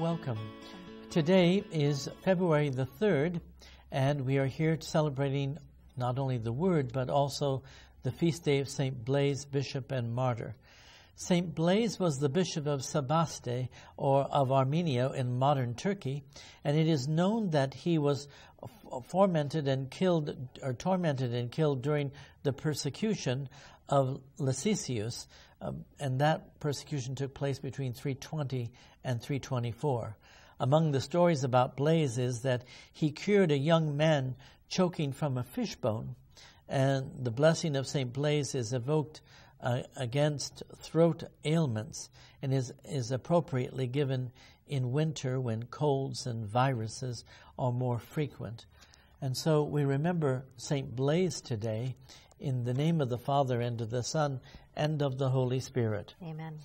Welcome. Today is February the 3rd, and we are here celebrating not only the Word, but also the feast day of St. Blaise, Bishop and Martyr. St. Blaise was the bishop of Sebaste, or of Armenia in modern Turkey, and it is known that he was tormented and killed, or tormented and killed during the persecution of Lysistrata, um, and that persecution took place between 320 and 324. Among the stories about Blaise is that he cured a young man choking from a fishbone, and the blessing of St. Blaise is evoked uh, against throat ailments and is, is appropriately given in winter when colds and viruses are more frequent. And so we remember St. Blaise today in the name of the Father and of the Son and of the Holy Spirit. Amen.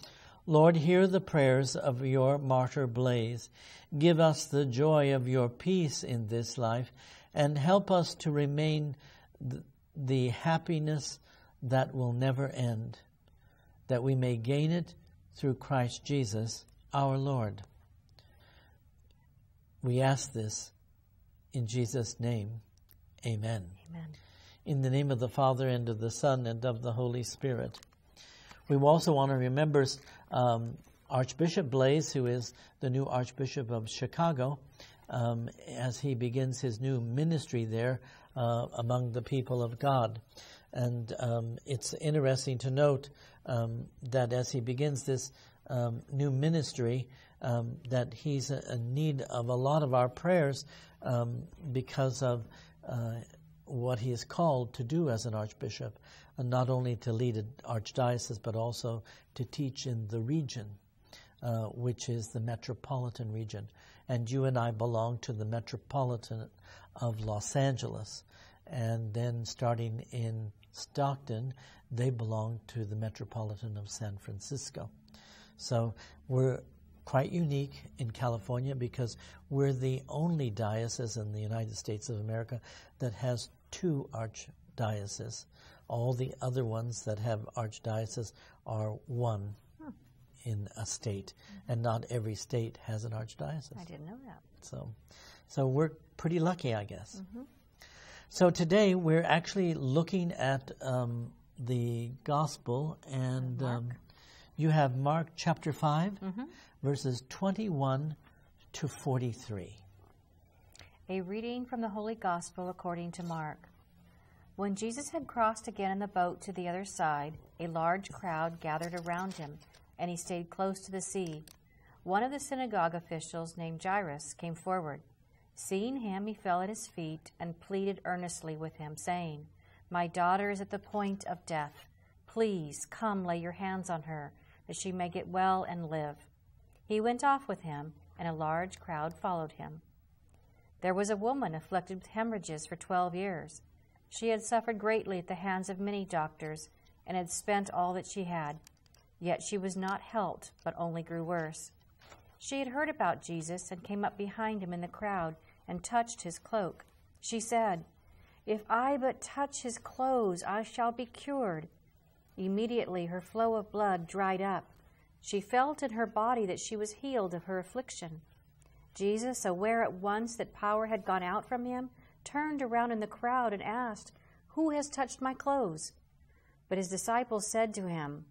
Lord, hear the prayers of your martyr Blaise. Give us the joy of your peace in this life and help us to remain th- the happiness that will never end, that we may gain it through Christ Jesus our Lord. We ask this in Jesus' name. Amen. Amen. In the name of the Father and of the Son and of the Holy Spirit. We also want to remember um, Archbishop Blase, who is the new Archbishop of Chicago, um, as he begins his new ministry there uh, among the people of God. And um, it's interesting to note um, that as he begins this um, new ministry, um, that he's in need of a lot of our prayers because of uh, what he is called to do as an archbishop and not only to lead an archdiocese, but also to teach in the region, uh, which is the metropolitan region. And you and I belong to the metropolitan of Los Angeles. And then starting in Stockton, they belong to the metropolitan of San Francisco. So we're quite unique in California because we're the only diocese in the United States of America that has two archdioceses. All the other ones that have archdiocese are one hmm. in a state, mm-hmm. and not every state has an archdiocese. I didn't know that. So, so we're pretty lucky, I guess. Mm-hmm. So today we're actually looking at um, the gospel, and um, you have Mark chapter 5, mm-hmm. verses 21 to 43. A reading from the Holy Gospel according to Mark. When Jesus had crossed again in the boat to the other side, a large crowd gathered around him, and he stayed close to the sea. One of the synagogue officials, named Jairus, came forward. Seeing him, he fell at his feet and pleaded earnestly with him, saying, My daughter is at the point of death. Please come lay your hands on her, that she may get well and live. He went off with him, and a large crowd followed him. There was a woman afflicted with hemorrhages for twelve years. She had suffered greatly at the hands of many doctors and had spent all that she had. Yet she was not helped, but only grew worse. She had heard about Jesus and came up behind him in the crowd and touched his cloak. She said, If I but touch his clothes, I shall be cured. Immediately her flow of blood dried up. She felt in her body that she was healed of her affliction. Jesus, aware at once that power had gone out from him, turned around in the crowd and asked, Who has touched my clothes? But his disciples said to him,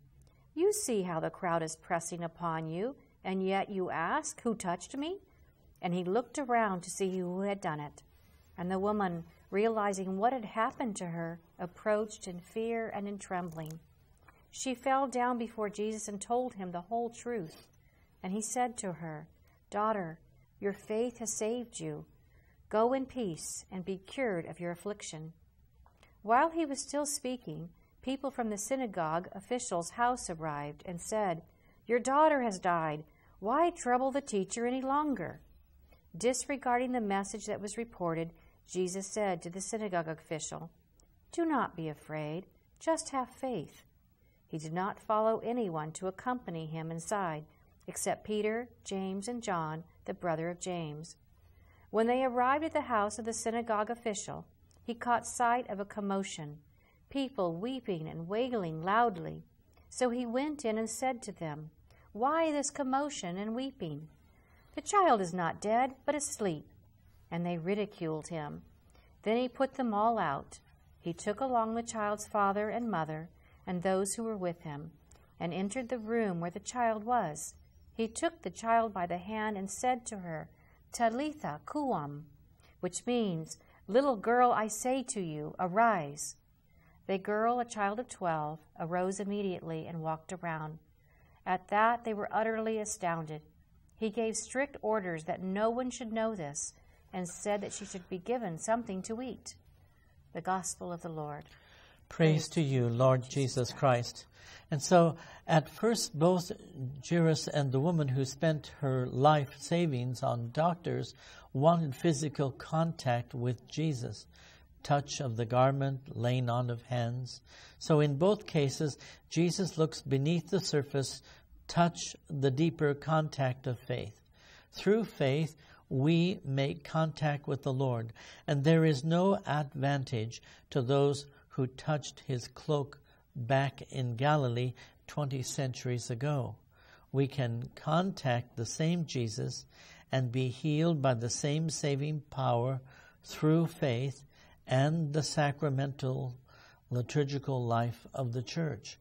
You see how the crowd is pressing upon you, and yet you ask, Who touched me? And he looked around to see who had done it. And the woman, realizing what had happened to her, approached in fear and in trembling. She fell down before Jesus and told him the whole truth. And he said to her, Daughter, your faith has saved you. Go in peace and be cured of your affliction. While he was still speaking, people from the synagogue official's house arrived and said, Your daughter has died. Why trouble the teacher any longer? Disregarding the message that was reported, Jesus said to the synagogue official, Do not be afraid, just have faith. He did not follow anyone to accompany him inside, except Peter, James, and John, the brother of James. When they arrived at the house of the synagogue official, he caught sight of a commotion, people weeping and wailing loudly. So he went in and said to them, Why this commotion and weeping? The child is not dead, but asleep. And they ridiculed him. Then he put them all out. He took along the child's father and mother and those who were with him, and entered the room where the child was. He took the child by the hand and said to her, Talitha koum, which means, Little girl, I say to you, arise. The girl, a child of twelve, arose immediately and walked around. At that they were utterly astounded. He gave strict orders that no one should know this, and said that she should be given something to eat. The Gospel of the Lord. Praise, to you, Lord Jesus Christ. And so, at first, both Jairus and the woman who spent her life savings on doctors wanted physical contact with Jesus touch of the garment, laying on of hands. So in both cases, Jesus looks beneath the surface, touch the deeper contact of faith. Through faith, we make contact with the Lord, and there is no advantage to those who touched his cloak back in Galilee 20 centuries ago. We can contact the same Jesus and be healed by the same saving power through faith and the sacramental liturgical life of the church.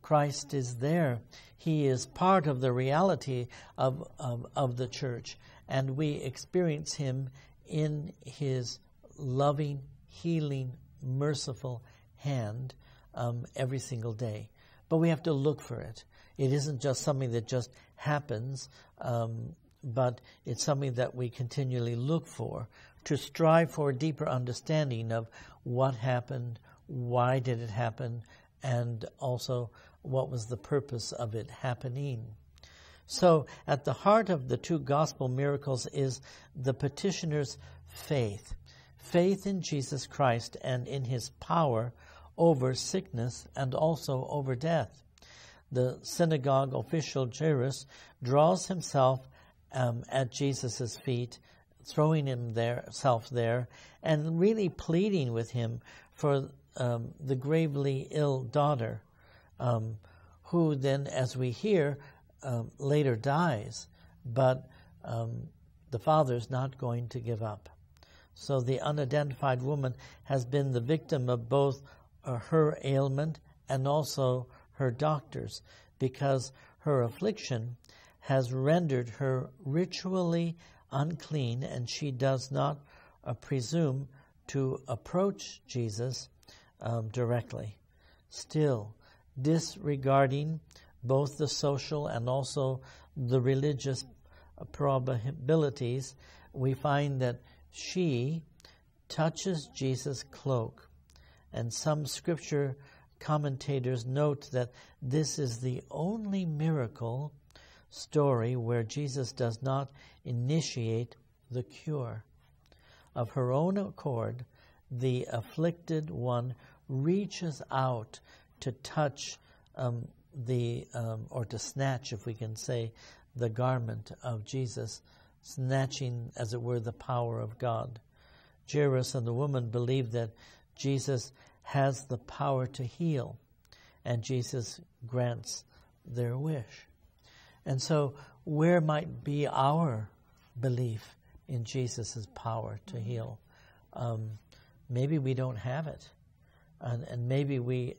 Christ is there. He is part of the reality of, of, of the church, and we experience Him in His loving, healing, merciful hand um, every single day. But we have to look for it. It isn't just something that just happens, um, but it's something that we continually look for to strive for a deeper understanding of what happened, why did it happen, and also what was the purpose of it happening. So, at the heart of the two gospel miracles is the petitioner's faith faith in Jesus Christ and in his power over sickness and also over death. The synagogue official Jairus draws himself um, at Jesus' feet throwing himself there and really pleading with him for um, the gravely ill daughter, um, who then, as we hear, um, later dies, but um, the father's not going to give up. So the unidentified woman has been the victim of both her ailment and also her doctors, because her affliction has rendered her ritually unclean, and she does not uh, presume to approach Jesus um, directly. Still, disregarding both the social and also the religious probabilities, we find that she touches Jesus' cloak. And some scripture commentators note that this is the only miracle story where Jesus does not initiate the cure. Of her own accord, the afflicted one reaches out to touch um, the, um, or to snatch, if we can say, the garment of Jesus, snatching, as it were, the power of God. Jairus and the woman believe that Jesus has the power to heal, and Jesus grants their wish. And so, where might be our belief in Jesus' power to heal? Um, maybe we don't have it. And, and maybe we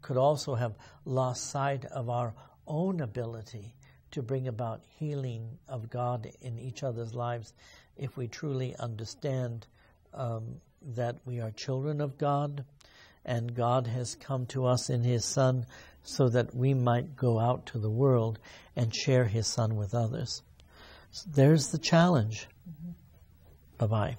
could also have lost sight of our own ability to bring about healing of God in each other's lives if we truly understand um, that we are children of God and God has come to us in His Son so that we might go out to the world and share His Son with others. So there's the challenge. Mm-hmm. Bye bye.